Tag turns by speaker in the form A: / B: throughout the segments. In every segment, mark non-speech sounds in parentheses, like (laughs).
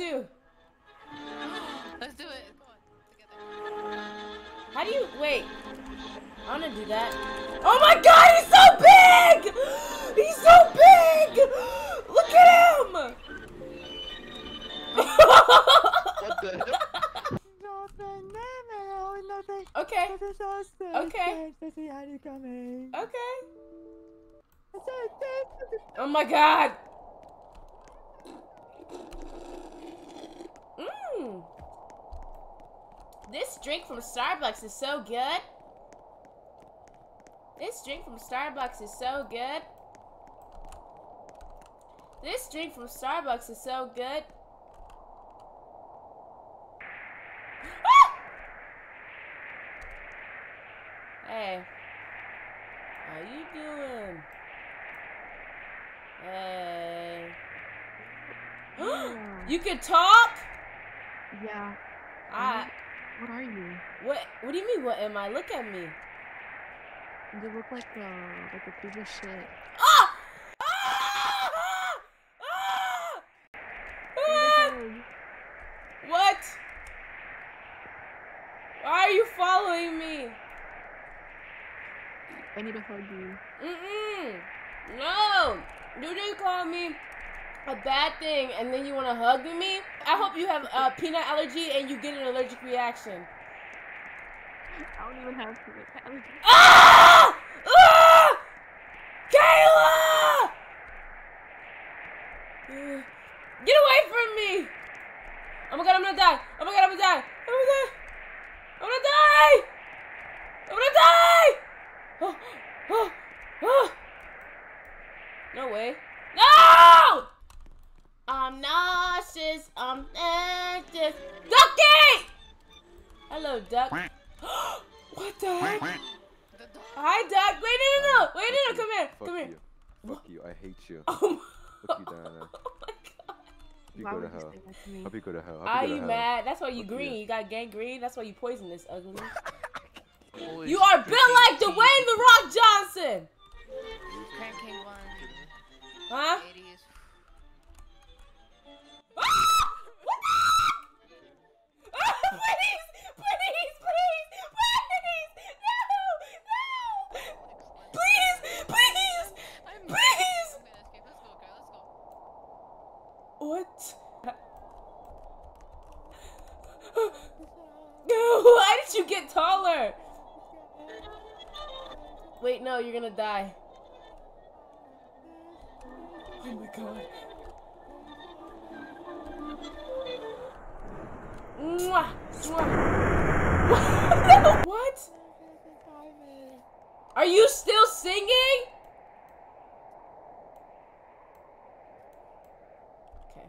A: too.
B: Let's do it. Come on, together.
A: How do you wait? I wanna do that. Oh my god, he's so big! He's so big! Look at him!
C: What the hell?
A: okay, Okay.
D: coming.
A: okay. Oh my god! This drink from Starbucks is so good. This drink from Starbucks is so good. This drink from Starbucks is so good. Ah! Hey. How you doing? Hey. (gasps) you can talk?
D: Yeah.
A: I
D: What are you?
A: what what do you mean what am I? Look at me.
D: You look like a like a piece of shit.
A: Ah! Ah! Ah! Ah! What? Why are you following me?
D: I need to hug you.
A: Mm-mm. No. You didn't call me a bad thing and then you want to hug me? I hope you have a peanut allergy and you get an allergic reaction.
D: I don't even have peanut allergy.
A: Ah! Ah! Kayla! (sighs) Get away from me! Oh my god, I'm gonna die! Oh my god, I'm gonna die! I'm gonna die! I'm gonna die! I'm gonna die! Oh, oh, oh. No way. No! I'm nauseous. I'm. Ducky! Hello, duck. (gasps) what the heck? Hi, Doc. Wait, no, no, no. Wait, no, no. Come here.
C: Fuck
A: Come here.
C: you. Fuck you. I hate you.
A: Oh
C: Fuck (laughs) you, Diana.
A: my, oh my god.
C: You
D: Why
C: go to hell.
D: say that to me?
C: Hope you go to hell. Hope
A: Are
C: go
A: you
C: hell.
A: mad? That's why you
C: Fuck
A: green. You got gangrene. That's why you poisonous, ugly. (laughs) You are built like Dwayne the Rock die. Oh my god. Mwah, mwah. (laughs) what? Are you still singing? Okay.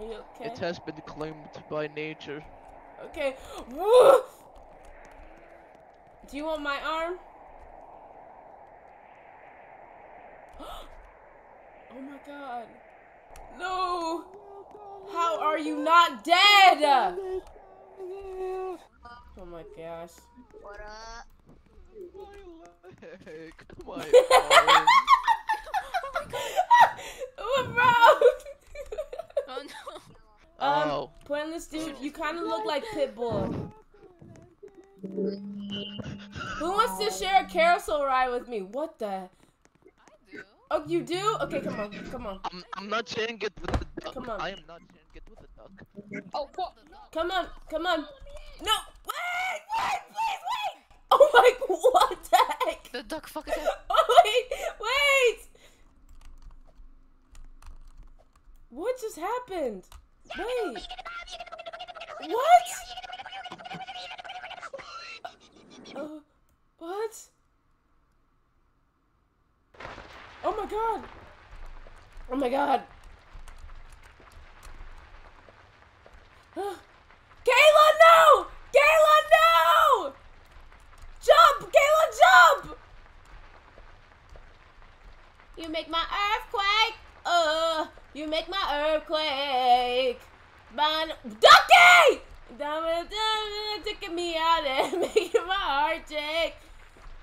A: okay?
C: it has been claimed by nature.
A: Okay. Woo! Do you want my arm? (gasps) oh my god. No! How are you not dead? Oh my gosh.
B: What up?
C: Hey, (laughs) come on. Colin.
A: what, bro?
B: Oh no. (laughs)
A: um,
C: Oh.
A: pointless dude, you kind of look like Pitbull. Who wants to share a carousel ride with me? What the? Oh, you do? Okay, come on, come on,
C: I'm, I'm not sharing it with the duck.
A: Come on.
C: I am not sharing it with the duck.
B: Oh, what?
A: come on, come on. No, wait, wait, please, wait. Oh my, (laughs) what the heck?
B: The duck fucking.
A: Oh wait, wait. What just happened? Wait. What? Uh, what? Oh my god. Oh my god. Making my heart shake.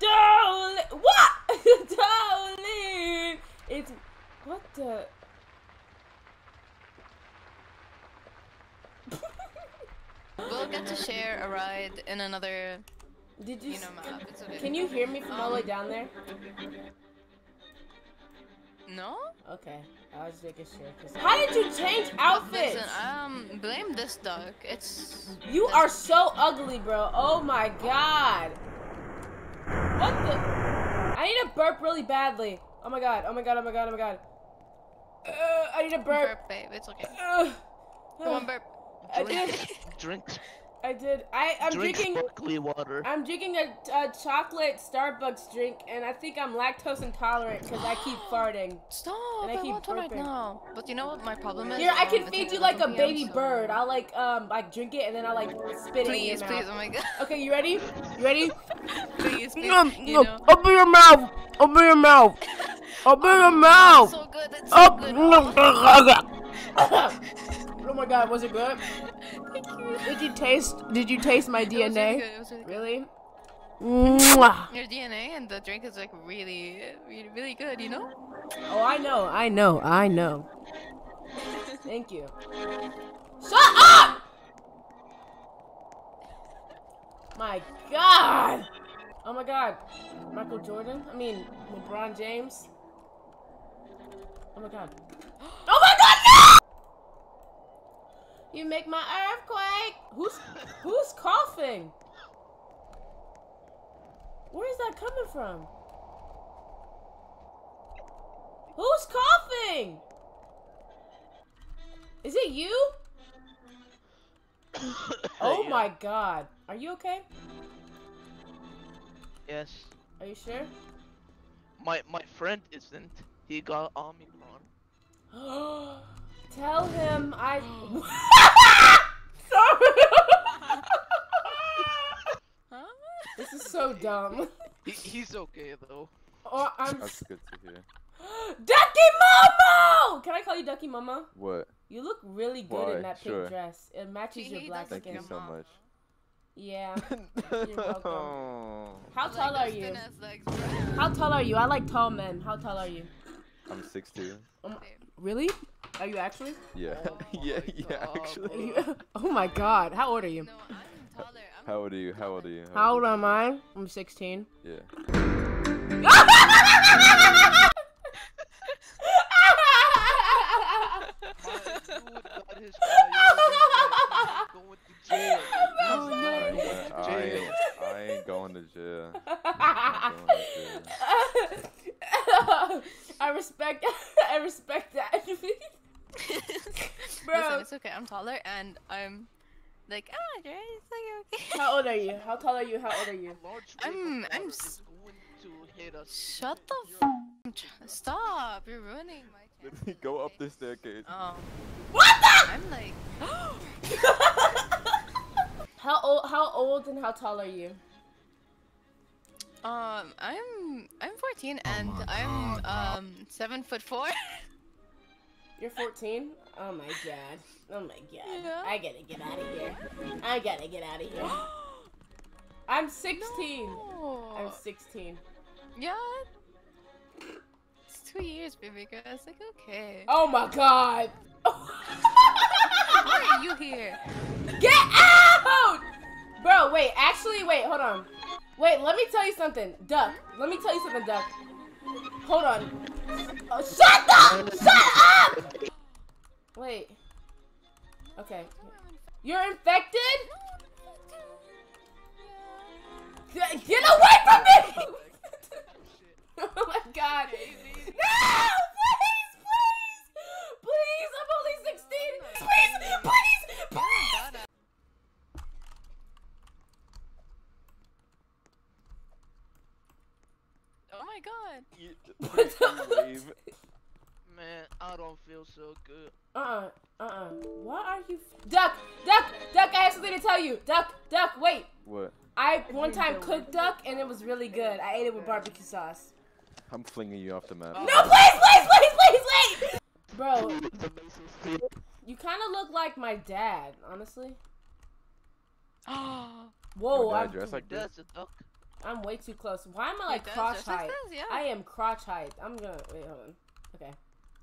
A: Darling, what? (laughs) Darling, it's what the.
B: We'll get to share a ride in another,
A: Did you?
B: you know, map.
A: Can you hear me from all the way down there?
B: No?
A: Okay, I was making sure. 'cause- How did you change outfits?
B: Listen, um, blame this dog. It's.
A: You
B: this-
A: are so ugly, bro. Oh my god. What the? I need to burp really badly. Oh my god. Oh my god. Oh my god. Oh my god. Uh, I need to burp.
B: Burp, babe. It's okay.
A: Uh,
B: Come on, burp.
A: I
C: Drink,
A: did. (laughs)
C: drink,
A: I did. I I'm
C: drink
A: drinking.
C: sparkly water.
A: I'm drinking a, a chocolate Starbucks drink, and I think I'm lactose intolerant because I keep (gasps) farting.
B: Stop!
A: And I
B: I,
A: keep
B: want one right now. But you know what my problem is?
A: Here, I
B: Um,
A: can
B: it's
A: feed you like a baby
B: so-
A: bird. I'll like um like drink it and then I'll like spit it in
B: Please, please, oh my god. (laughs)
A: Okay, you ready? You ready? (laughs)
B: please, please.
A: Nom,
B: you know.
A: Open your mouth. Open your mouth. (laughs) Open your mouth.
B: So good, it's so
A: Up.
B: good. (coughs)
A: Oh my god, was it good?
B: Thank you.
A: Did you taste? Did you taste my
B: It was really
A: DNA?
B: good, it was really good.
A: Really? Mwah.
B: Your DNA and the drink is like really, really, really good, you know?
A: Oh, I know. I know. I know. Thank you. Shut up! My God! Oh my God! Michael Jordan? I mean, LeBron James? Oh my God! Oh my God! No! You make my earthquake. Who's who's coughing? Where is that coming from? Who's coughing? Is it you? (coughs) Oh
C: Yeah.
A: my god. Are you okay?
C: Yes.
A: Are you sure?
C: My my friend isn't. He got Omicron. (gasps) (gasps) (gasps)
A: Tell him I. (gasps)
B: Huh?
A: this is so dumb.
C: He, he's okay though.
A: Oh, I'm
E: That's good to hear. (gasps)
A: Ducky Momo. Can I call you Ducky Momo?
E: What?
A: You look really good
E: Why?
A: in that pink
E: Sure.
A: dress. It matches
B: He-
A: your
B: he
A: black
B: does
E: Thank
A: skin.
E: you so much.
A: Yeah. (laughs) welcome.
E: No. (laughs)
A: How
B: Like
A: tall are you?
B: legs.
A: How tall are you? I like tall men. How tall are you?
E: I'm 6'2".
A: Really? Are you actually?
E: Yeah.
C: Oh (laughs)
E: yeah,
C: my
E: yeah, actually.
C: bro. (laughs)
A: oh my god. How old are you?
B: No, I'm taller. I'm
E: How old are you? How old are you?
A: How old am I? I'm 16.
E: Yeah.
C: My dude got his priorities right. He's going to jail.
A: Oh,
C: He's
A: no.
E: I ain't, gonna-
C: jail.
E: I ain't going to jail. (laughs) I'm (laughs) going.
A: I respect (laughs) I respect that. (laughs) Bro.
B: Listen, it's okay. I'm taller and I'm like, ah, Dre, it's like okay.
A: How old are you? How tall are you? How old are you?
B: I'm- I'm s-
C: to hit us.
B: Shut the f- Stop! You're ruining my Let me
E: Go up the staircase.
B: Um,
A: What the?
B: I'm like,
A: How old how old and how tall are you?
B: Um, I'm I'm 14 and I'm um seven foot four. (laughs)
A: You're 14? Oh my god. Oh my god.
B: Yeah.
A: I gotta get out of here. I gotta get out of here. (gasps) I'm 16. I'm 16.
B: Yeah. It's two years, baby girl. It's like okay.
A: Oh my god.
B: Why are you here? (laughs)
A: Get out! Bro, wait, actually, wait, hold on. Wait, let me tell you something. Duck, let me tell you something, Duck. Hold on. Oh, shut up! Shut up! Wait. Okay. You're infected? Get get away from me! (laughs) oh my god. No! Please, please! Please, I'm only 16. Please, please, please!
B: Oh my god.
E: You- (laughs)
A: What the-
E: you wave.
C: feels so good.
A: Uh uh uh uh. What are you? Duck, duck, duck. I have something to tell you. Duck, duck. Wait.
E: What?
A: I one time cooked duck and it was really good. I ate it with barbecue sauce.
E: I'm flinging you off the map.
A: No, please, please, please, please, wait. Bro, (laughs) you kind of look like my dad, honestly. (gasps)
B: Oh,
A: Whoa, I'm,
E: dressed like this?
C: That's a duck.
A: I'm way too close. Why am I like
B: does
A: crotch
B: dress like
A: height?
B: this, yeah.
A: I am crotch height. I'm gonna wait. Hold on. Okay.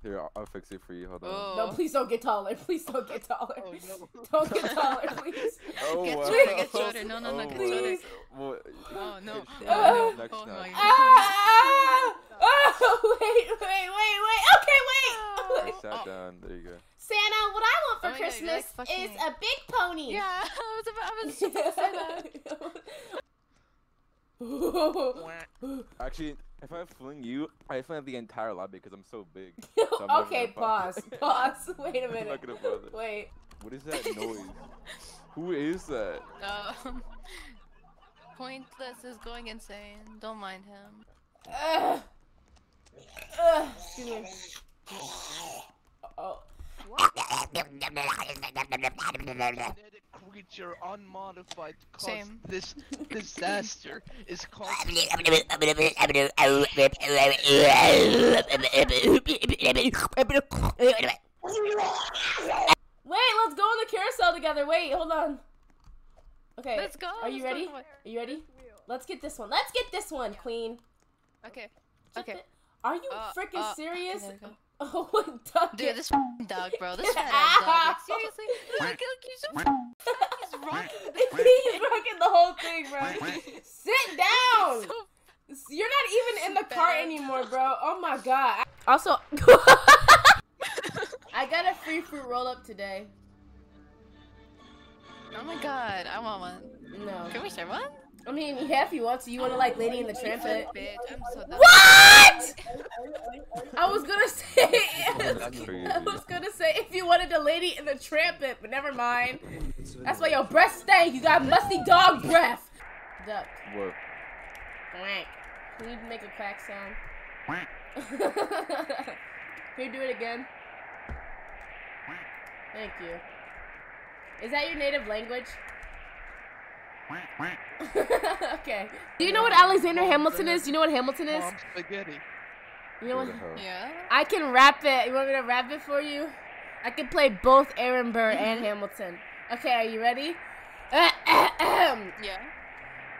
E: Here, I'll, I'll fix it for you. Hold on.
B: Oh.
A: No, please don't get taller. (laughs) Please don't get taller.
C: Oh no. (laughs)
A: Don't get taller, please. (laughs)
E: Oh,
B: Get
E: wow.
B: shorter, get oh, shorter. No, no, no,
E: Oh,
B: get
E: wow.
A: shorter.
E: Uh, what?
B: oh no.
E: Yeah,
B: Oh, no.
E: next
B: Oh,
E: time.
B: Ah!
A: ah! Oh, wait, wait, wait, wait. Okay,
E: I
A: wait. Oh.
E: sat
B: Oh.
E: down. There you go.
A: Santa, what I want for
B: Oh my God, you're,
A: Christmas
B: like,
A: is
B: me.
A: a big pony.
B: Yeah, I was about, I was just about to say that.
C: Wah. (laughs)
E: Actually, if I fling you, I fling the entire lobby because I'm so big. (laughs) So I'm
A: okay,
E: gonna bother.
A: pause. (laughs) Pause. Wait a
E: I'm
A: minute.
E: not gonna.
A: Wait.
E: What is that noise? Who is that?
B: Um, Pointless is going insane. Don't mind him.
A: Ugh. Ugh. Excuse me. Oh.
C: Genetic creature unmodified caused
B: Same.
C: this (laughs) disaster is called (laughs)
A: Wait, let's go on the carousel together. Wait, hold on. Okay.
B: Let's go.
A: Are you
B: let's
A: ready? Are you ready? Let's get this one. Let's get this one, Queen.
B: Okay.
A: Just
B: Okay.
A: Are you
B: Uh,
A: freaking
B: uh,
A: serious?
B: there we go. (laughs)
A: Oh, what duck
B: Dude, this dog, bro. This fat dog. Like, seriously? Look, look, he's so f***ing fat. He's (laughs) rocking the (laughs)
A: He's rocking the whole thing, bro. Sit down.
B: so
A: You're not even in the
B: Bad.
A: cart anymore, bro. Oh my god. Also, (laughs) I got a free fruit roll up today.
B: Oh my god, I want one.
A: No.
B: Can we share one?
A: I mean, yeah, if you want to. You want to like Lady in the
B: Bitch,
A: Tramp?
B: bitch, I'm so done.
A: What? I was gonna say. I was gonna say if you wanted a lady in the trampet, but never mind. That's why your breath stank. You got musty dog breath. Duck.
E: What?
A: Quack. Can you make a quack sound? Quack. (laughs) Can you do it again? Thank you. Is that your native language? (laughs) okay. Do you know what Alexander Hamilton is? Do you know what Hamilton is?
C: mom spaghetti.
A: You know what?
B: Yeah?
A: I can rap it. You want me to rap it for you? I can play both Aaron Burr and Hamilton. Okay, are you ready? (coughs)
B: Yeah.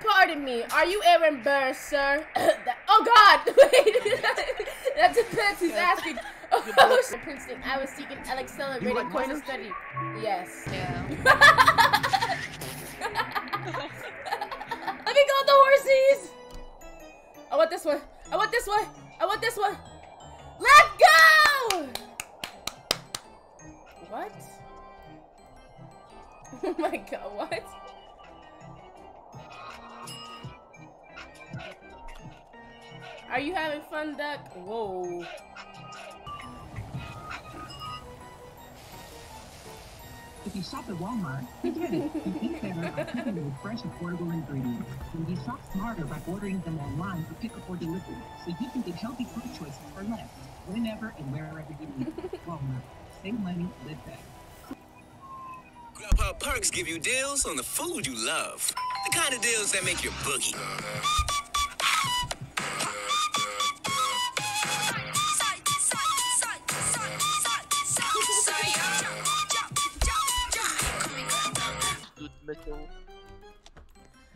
A: Pardon me, are you Aaron Burr, sir? (coughs) That- oh God! (laughs) Wait, that depends. He's asking. (laughs) Oh, Princeton, I was seeking an accelerated course of study. Yes. (laughs)
B: Yeah.
A: Let me go with the horsies. I want this one. I want this one. I want this one. Let's go! What? (laughs) Oh my god, what? Are you having fun, Duck? Whoa.
F: If you shop at Walmart, you get it. You eat better by cooking with fresh, affordable ingredients. And you shop smarter by ordering them online for pickup or delivery, so you can get healthy food choices for less, whenever and wherever you need. (laughs) Walmart. Save money, live better.
G: Grubhub Perks give you deals on the food you love. The kind of deals that make your boogie.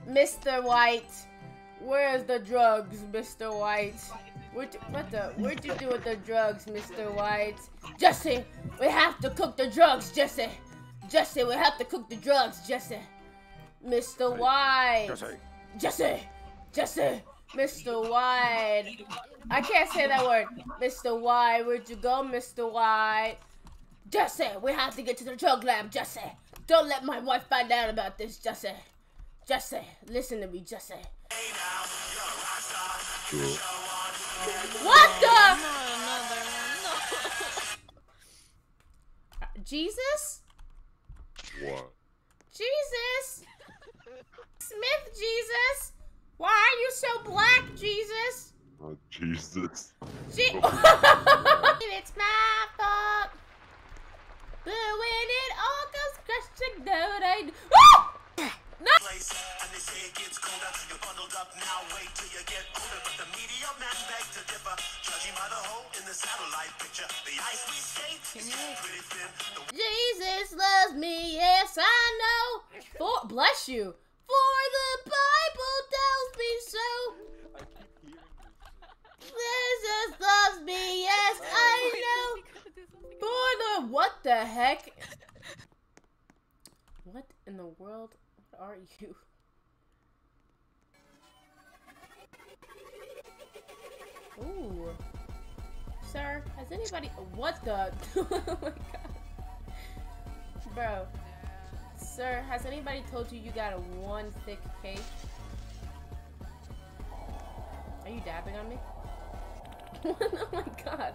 A: Mr. White, where's the drugs, Mr. White? What, what the? What'd you do with the drugs, Mr. White? Jesse, we have to cook the drugs, Jesse. Jesse, we have to cook the drugs, Jesse. Mr. White. Jesse. Jesse. Jesse. Mr. White. I can't say that word. Mr. White, where'd you go, Mr. White? Jesse, we have to get to the drug lab, Jesse. Don't let my wife find out about this, Jesse. Jesse, listen to me, Jesse. What the? (laughs) Uh, Jesus?
E: What?
A: Jesus! Smith Jesus! Why are you so black, Jesus?
E: Oh, Jesus.
A: Je (laughs) it's my fault. But when it all comes crashing down, I... Jesus loves me, yes I know. For bless you. For the Bible tells me so.
E: I keep hearing this.
A: Jesus loves me, yes I know. For the what the heck? What in the world? Are you? Sir, has anybody what the (laughs) oh my god. Bro. Sir, has anybody told you you got a one thick cake? Are you dabbing on me? (laughs) oh my god.